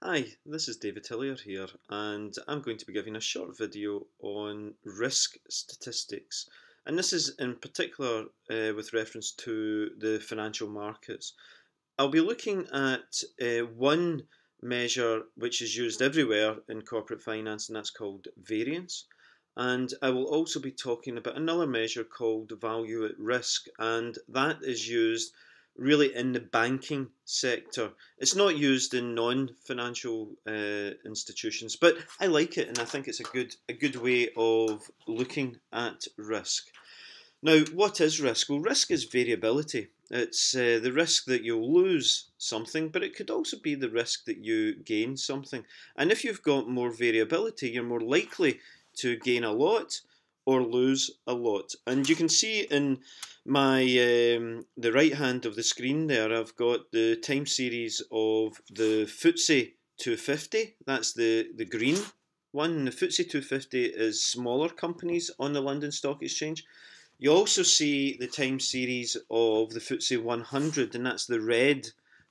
Hi, this is David Hillier here, and I'm going to be giving a short video on risk statistics. And this is in particular uh, with reference to the financial markets. I'll be looking at uh, one measure which is used everywhere in corporate finance, and that's called variance. And I will also be talking about another measure called value at risk, and that is used really in the banking sector. It's not used in non-financial uh, institutions, but I like it, and I think it's a good a good way of looking at risk. Now, what is risk? Well, risk is variability. It's uh, the risk that you'll lose something, but it could also be the risk that you gain something. And if you've got more variability, you're more likely to gain a lot or lose a lot. And you can see in my um, the right hand of the screen there, I've got the time series of the FTSE 250. That's the, the green one. The FTSE 250 is smaller companies on the London Stock Exchange. You also see the time series of the FTSE 100, and that's the red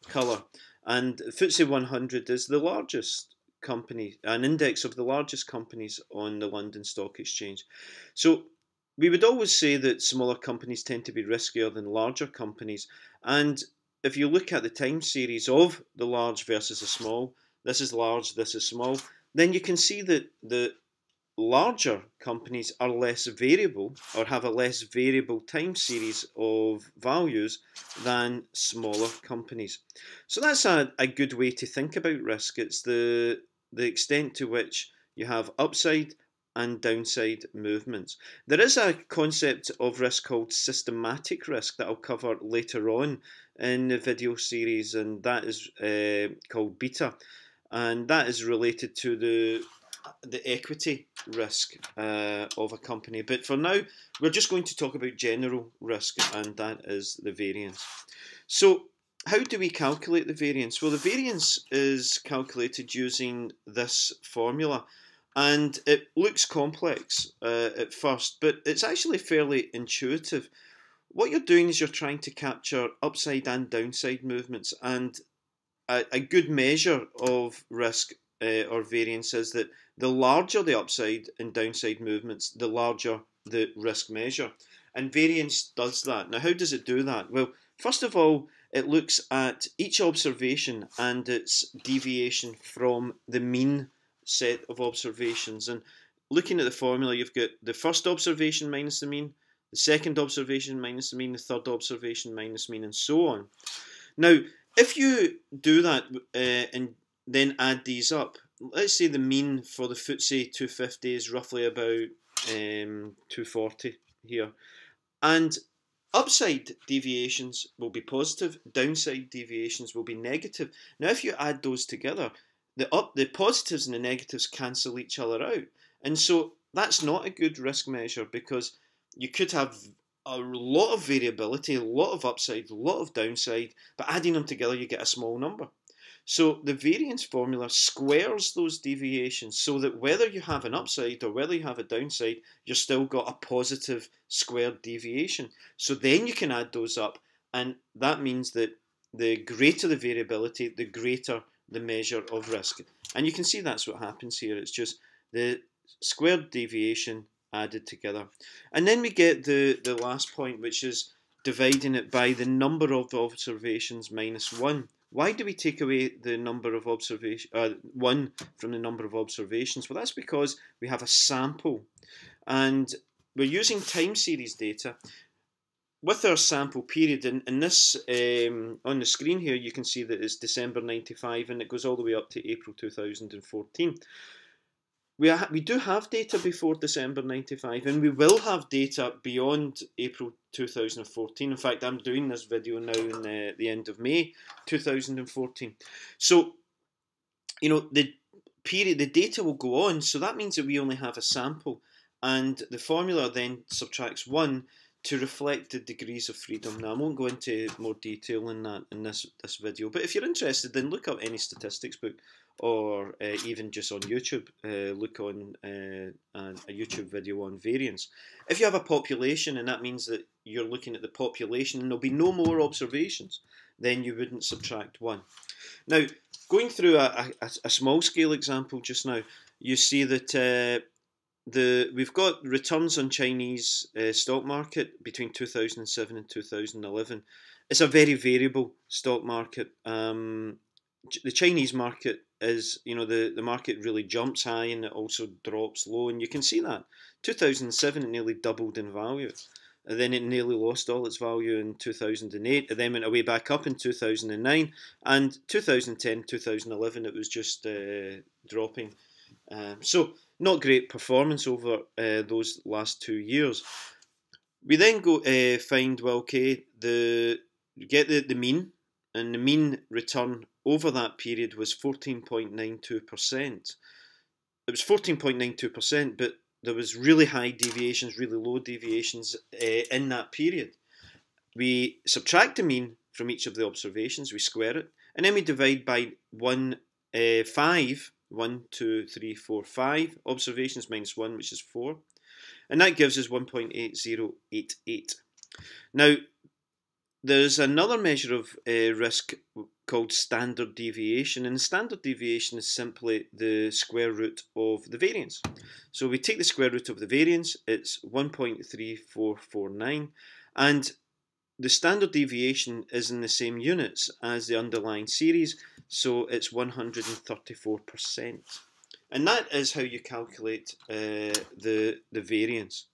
colour. And FTSE 100 is the largest company, an index of the largest companies on the London Stock Exchange. So we would always say that smaller companies tend to be riskier than larger companies. And if you look at the time series of the large versus the small, this is large, this is small, then you can see that the larger companies are less variable or have a less variable time series of values than smaller companies. So that's a, a good way to think about risk. It's the the extent to which you have upside and downside movements. There is a concept of risk called systematic risk that I'll cover later on in the video series, and that is uh, called beta, and that is related to the the equity risk uh, of a company. But for now, we're just going to talk about general risk, and that is the variance. So, how do we calculate the variance? Well, the variance is calculated using this formula. And it looks complex uh, at first, but it's actually fairly intuitive. What you're doing is you're trying to capture upside and downside movements, and a, a good measure of risk uh, or variance is that the larger the upside and downside movements, the larger the risk measure. And variance does that. Now, how does it do that? Well, first of all, it looks at each observation and its deviation from the mean set of observations. And looking at the formula, you've got the first observation minus the mean, the second observation minus the mean, the third observation minus mean, and so on. Now, if you do that uh, and then add these up, let's say the mean for the FTSE 250 is roughly about um, 240 here. And upside deviations will be positive, downside deviations will be negative. Now, if you add those together, the up the positives and the negatives cancel each other out. And so that's not a good risk measure because you could have a lot of variability, a lot of upside, a lot of downside, but adding them together you get a small number. So the variance formula squares those deviations so that whether you have an upside or whether you have a downside, you've still got a positive squared deviation. So then you can add those up, and that means that the greater the variability, the greater the measure of risk. And you can see that's what happens here. It's just the squared deviation added together. And then we get the, the last point, which is dividing it by the number of observations minus 1. Why do we take away the number of observation uh, 1 from the number of observations? Well, that's because we have a sample. And we're using time series data with our sample period, in, in this um, on the screen here, you can see that it's December 95 and it goes all the way up to April 2014. We, we do have data before December 95 and we will have data beyond April 2014. In fact, I'm doing this video now in the, the end of May 2014. So, you know, the period, the data will go on, so that means that we only have a sample and the formula then subtracts 1 to reflect the degrees of freedom. Now, I won't go into more detail in that in this this video, but if you're interested, then look up any statistics book, or uh, even just on YouTube, uh, look on uh, a YouTube video on variance. If you have a population, and that means that you're looking at the population, and there'll be no more observations, then you wouldn't subtract one. Now, going through a, a, a, small scale example just now, you see that uh, the we've got returns on Chinese uh, stock market between 2007 and 2011. It's a very variable stock market. Um, the Chinese market is, you know, the, the market really jumps high and it also drops low, and you can see that. 2007 it nearly doubled in value. And then it nearly lost all its value in 2008. And then went away back up in 2009. And 2010, 2011, it was just uh, dropping. Um, so not great performance over uh, those last two years. We then go uh, find well, okay, the get the, the mean, and the mean return over that period was 14.92%. It was 14.92%, but there was really high deviations, really low deviations uh, in that period. We subtract the mean from each of the observations, we square it, and then we divide by one uh, five one, two, three, four, five observations minus 1, which is 4. And that gives us 1.8088. Now, there's another measure of uh, risk called standard deviation, and standard deviation is simply the square root of the variance. So we take the square root of the variance, it's 1.3449, and the standard deviation is in the same units as the underlying series, so it's 134%. And that is how you calculate uh, the, the variance.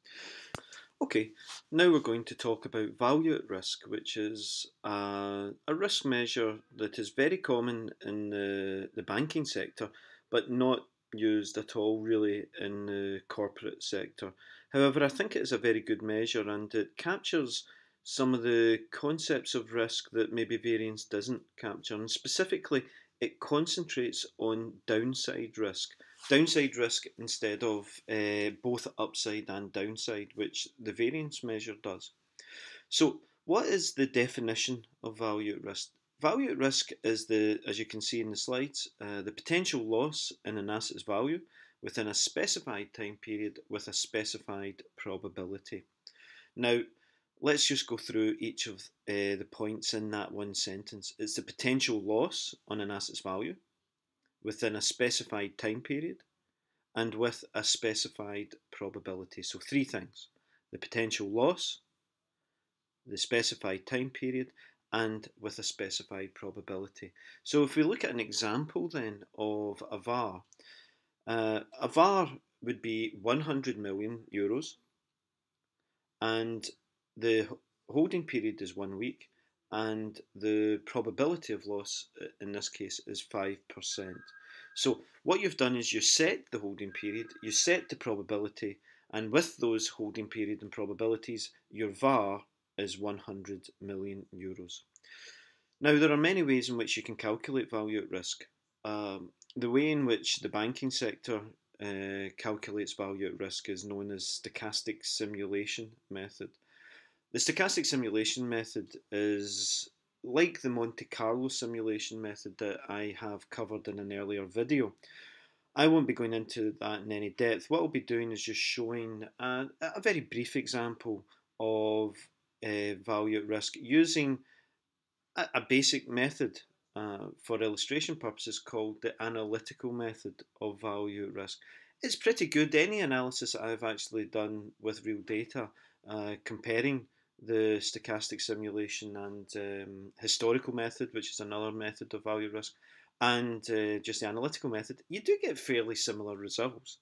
Okay, now we're going to talk about value at risk, which is uh, a risk measure that is very common in the, the banking sector, but not used at all really in the corporate sector. However, I think it is a very good measure and it captures some of the concepts of risk that maybe variance doesn't capture. And specifically, it concentrates on downside risk. Downside risk instead of uh, both upside and downside, which the variance measure does. So, what is the definition of value at risk? Value at risk is the, as you can see in the slides, uh, the potential loss in an asset's value within a specified time period with a specified probability. Now, let's just go through each of uh, the points in that one sentence. It's the potential loss on an asset's value within a specified time period and with a specified probability. So, three things the potential loss, the specified time period, and with a specified probability. So, if we look at an example then of a VAR, uh, a VAR would be 100 million euros and the holding period is one week, and the probability of loss uh, in this case is 5%. So, what you've done is you set the holding period, you set the probability, and with those holding period and probabilities, your VAR is 100 million euros. Now, there are many ways in which you can calculate value at risk. Um, the way in which the banking sector uh, calculates value at risk is known as stochastic simulation method. The stochastic simulation method is like the Monte Carlo simulation method that I have covered in an earlier video. I won't be going into that in any depth. What I'll be doing is just showing a, a very brief example of uh, value at risk using a, a basic method uh, for illustration purposes called the analytical method of value at risk. It's pretty good. Any analysis I've actually done with real data uh, comparing the stochastic simulation and um, historical method, which is another method of value risk, and uh, just the analytical method, you do get fairly similar results.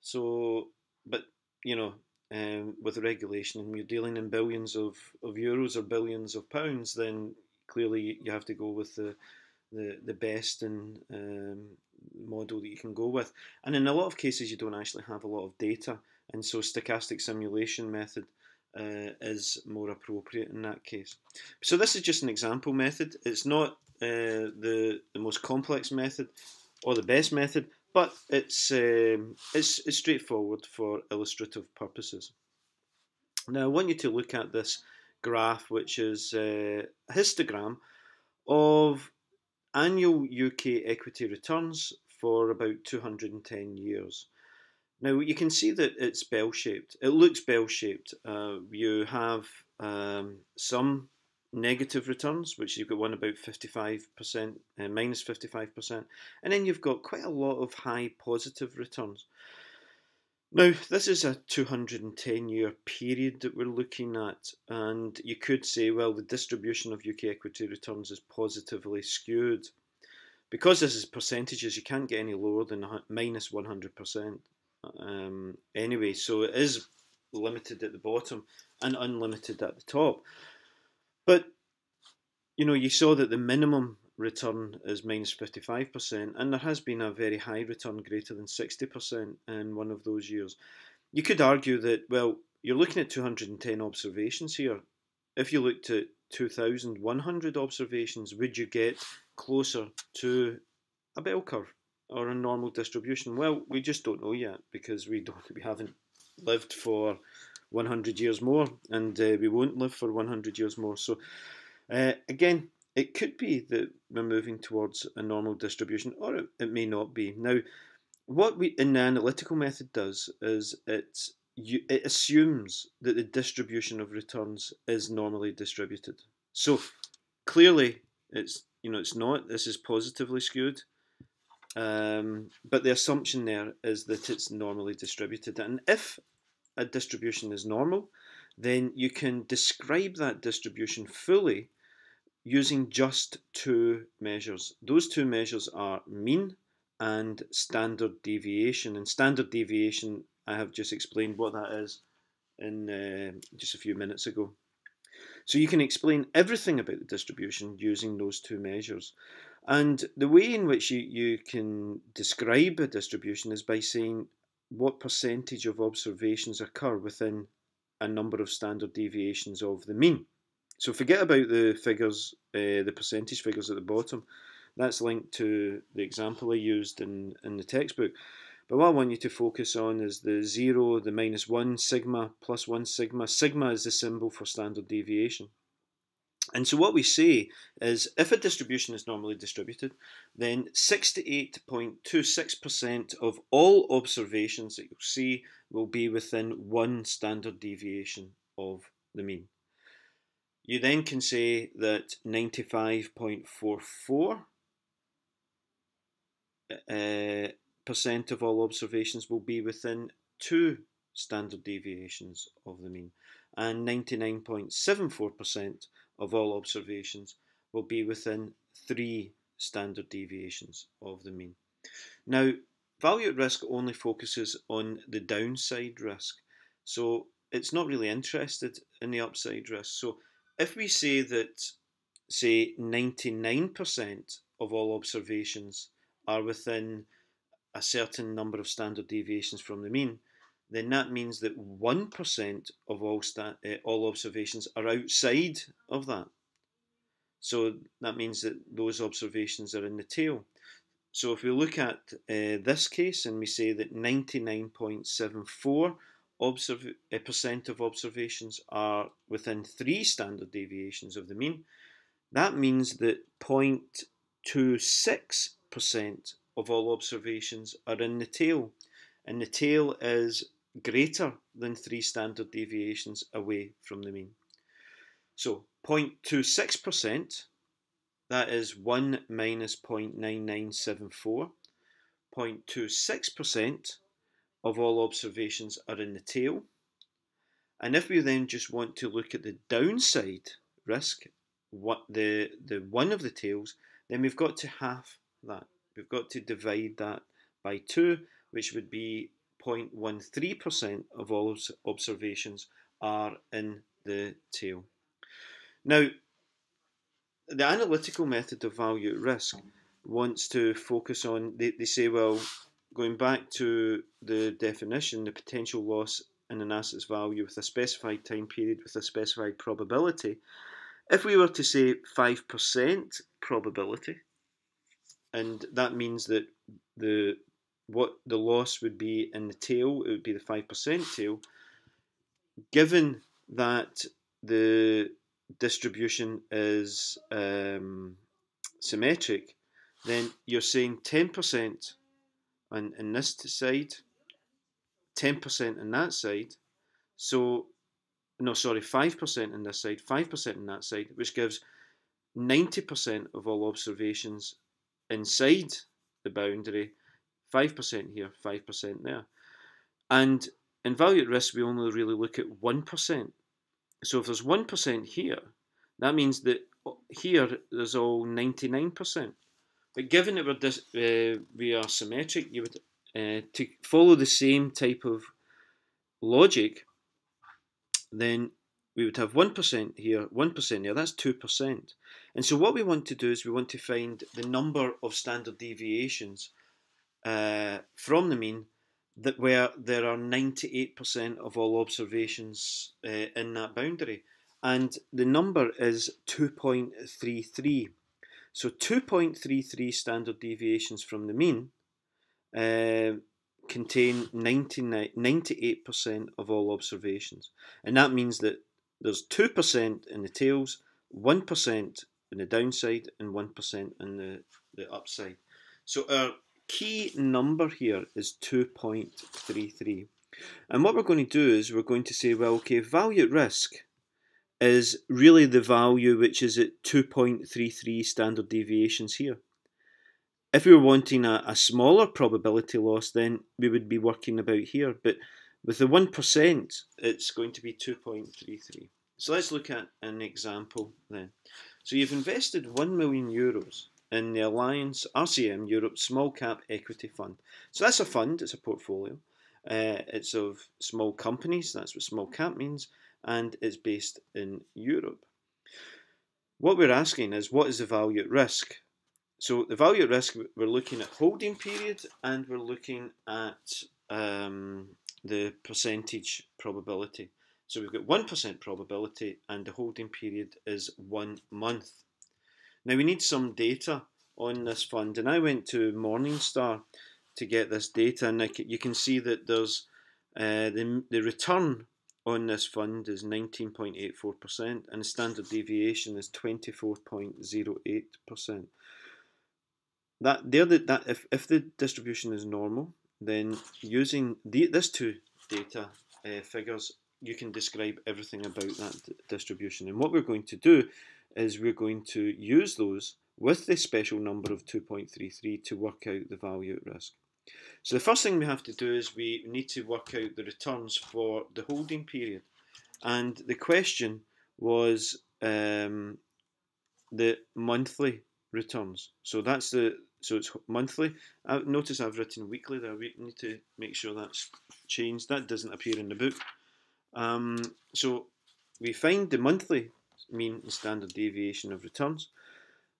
So, but you know, um, with regulation and you're dealing in billions of, of euros or billions of pounds, then clearly you have to go with the the, the best and um, model that you can go with. And in a lot of cases, you don't actually have a lot of data, and so stochastic simulation method uh, is more appropriate in that case. So this is just an example method. It's not uh, the the most complex method or the best method, but it's um, it's, it's straightforward for illustrative purposes. Now I want you to look at this graph, which is uh, a histogram of annual UK equity returns for about 210 years. Now you can see that it's bell shaped. It looks bell shaped. Uh, you have um, some negative returns, which you've got one about 55%, uh, minus 55%, and then you've got quite a lot of high positive returns. Now, this is a 210 year period that we're looking at, and you could say, well, the distribution of UK equity returns is positively skewed. Because this is percentages, you can't get any lower than minus 100%. Um, anyway, so it is limited at the bottom and unlimited at the top. But you know, you saw that the minimum return is minus 55%, and there has been a very high return greater than 60% in one of those years. You could argue that, well, you're looking at 210 observations here. If you looked at 2,100 observations, would you get closer to a bell curve or a normal distribution? Well, we just don't know yet because we don't we haven't lived for 100 years more, and uh, we won't live for 100 years more. So, uh, again, it could be that we're moving towards a normal distribution, or it, it may not be. Now, what we in the analytical method does is it it assumes that the distribution of returns is normally distributed. So clearly, it's you know it's not. This is positively skewed. Um, but the assumption there is that it's normally distributed. And if a distribution is normal, then you can describe that distribution fully using just two measures. Those two measures are mean and standard deviation. And standard deviation, I have just explained what that is in uh, just a few minutes ago. So you can explain everything about the distribution using those two measures. And the way in which you, you can describe a distribution is by saying what percentage of observations occur within a number of standard deviations of the mean. So forget about the figures, uh, the percentage figures at the bottom. That's linked to the example I used in, in the textbook. But what I want you to focus on is the 0, the minus 1, sigma, plus 1 sigma. Sigma is the symbol for standard deviation. And so what we say is if a distribution is normally distributed, then 68.26% of all observations that you'll see will be within one standard deviation of the mean. You then can say that 95.44 uh, percent of all observations will be within two standard deviations of the mean, and 99.74% of all observations will be within three standard deviations of the mean. Now, value at risk only focuses on the downside risk, so it's not really interested in the upside risk. So if we say that, say, 99% of all observations are within a certain number of standard deviations from the mean, then that means that 1% of all, uh, all observations are outside of that. So that means that those observations are in the tail. So if we look at uh, this case and we say that 99.74 observ- uh, percent of observations are within three standard deviations of the mean, that means that 0.26% of all observations are in the tail. And the tail is greater than three standard deviations away from the mean. So 0.26%, that is 1 minus 0.9974. 0.26% of all observations are in the tail. And if we then just want to look at the downside risk, what the, the one of the tails, then we've got to half that. We've got to divide that by 2, which would be 0.13% of all observations are in the tail. Now, the analytical method of value at risk wants to focus on, they, they say, well, going back to the definition, the potential loss in an asset's value with a specified time period with a specified probability, if we were to say 5% probability, and that means that the what the loss would be in the tail, it would be the 5% tail, given that the distribution is um, symmetric, then you're saying 10% on, on this side, 10% on that side. So no, sorry, 5% on this side, 5% on that side, which gives 90% of all observations inside the boundary, 5% here, 5% there. And in value at risk, we only really look at 1%. So if there's 1% here, that means that here there's all 99%. But given that we're, uh, we are symmetric, you would uh, to follow the same type of logic, then we would have 1% here, 1% here, that's 2%. And so what we want to do is we want to find the number of standard deviations uh, from the mean that where there are 98% of all observations uh, in that boundary. And the number is 2.33. So 2.33 standard deviations from the mean uh, contain 98% of all observations. And that means that there's 2% in the tails, 1% in the downside, and 1% in the, the upside. So our key number here is 2.33. And what we're going to do is we're going to say, well, okay, value at risk is really the value which is at 2.33 standard deviations here. If we were wanting a, a smaller probability loss, then we would be working about here. But with the 1%, it's going to be 2.33. So let's look at an example then. So you've invested 1 million euros in the Allianz RCM Europe Small Cap Equity Fund. So that's a fund, it's a portfolio. Uh, it's of small companies, that's what small cap means, and it's based in Europe. What we're asking is what is the value at risk? So the value at risk, we're looking at holding period and we're looking at um, the percentage probability. So we've got 1% probability and the holding period is one month. Now we need some data on this fund and I went to Morningstar to get this data and you can see that there's uh, the, the return on this fund is 19.84% and the standard deviation is 24.08%. That, there the, that if, if the distribution is normal, then using the, this two data uh, figures, you can describe everything about that distribution. And what we're going to do is we're going to use those with the special number of 2.33 to work out the value at risk. So the first thing we have to do is we need to work out the returns for the holding period. And the question was um, the monthly returns. So that's the so it's monthly. I notice I've written weekly there. We need to make sure that's changed. That doesn't appear in the book. Um, so we find the monthly mean and standard deviation of returns.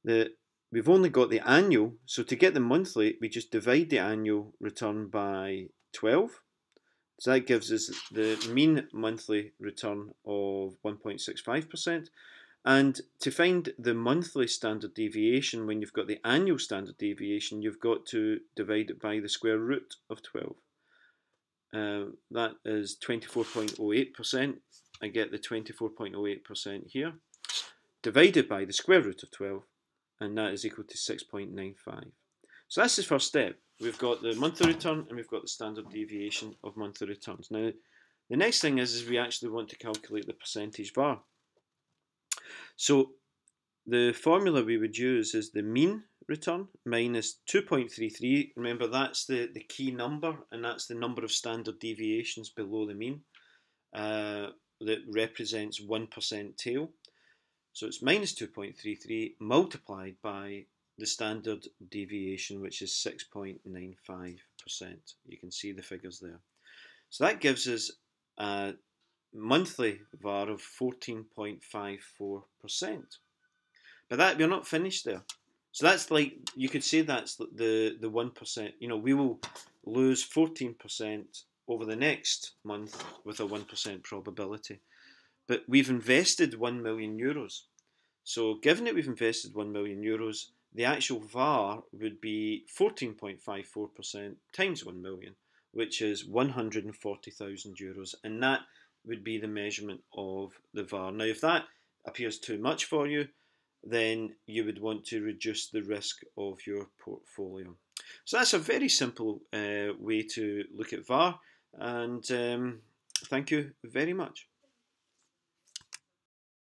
The we've only got the annual, so to get the monthly, we just divide the annual return by 12. So that gives us the mean monthly return of 1.65%. And to find the monthly standard deviation, when you've got the annual standard deviation, you've got to divide it by the square root of 12. Uh, that is 24.08%. I get the 24.08% here, divided by the square root of 12, and that is equal to 6.95. So that's the first step. We've got the monthly return and we've got the standard deviation of monthly returns. Now, the next thing is, is we actually want to calculate the percentage VAR. So the formula we would use is the mean return minus 2.33. Remember, that's the, the key number, and that's the number of standard deviations below the mean uh, that represents 1% tail. So it's minus 2.33 multiplied by the standard deviation, which is 6.95%. You can see the figures there. So that gives us a monthly VAR of 14.54%. But that we're not finished there. So that's like you could say that's the the one percent. You know, we will lose fourteen percent over the next month with a one percent probability. But we've invested 1 million euros. So, given that we've invested 1 million euros, the actual VAR would be 14.54% times 1 million, which is 140,000 euros. And that would be the measurement of the VAR. Now, if that appears too much for you, then you would want to reduce the risk of your portfolio. So that's a very simple uh, way to look at VAR, and um, thank you very much.